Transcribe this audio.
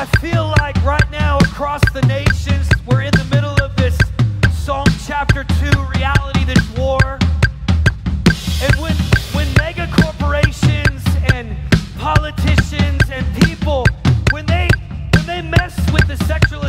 I feel like right now across the nations, we're in the middle of this Psalm chapter 2 reality, this war. And when, when mega corporations and politicians and people, when they, when they mess with the sexual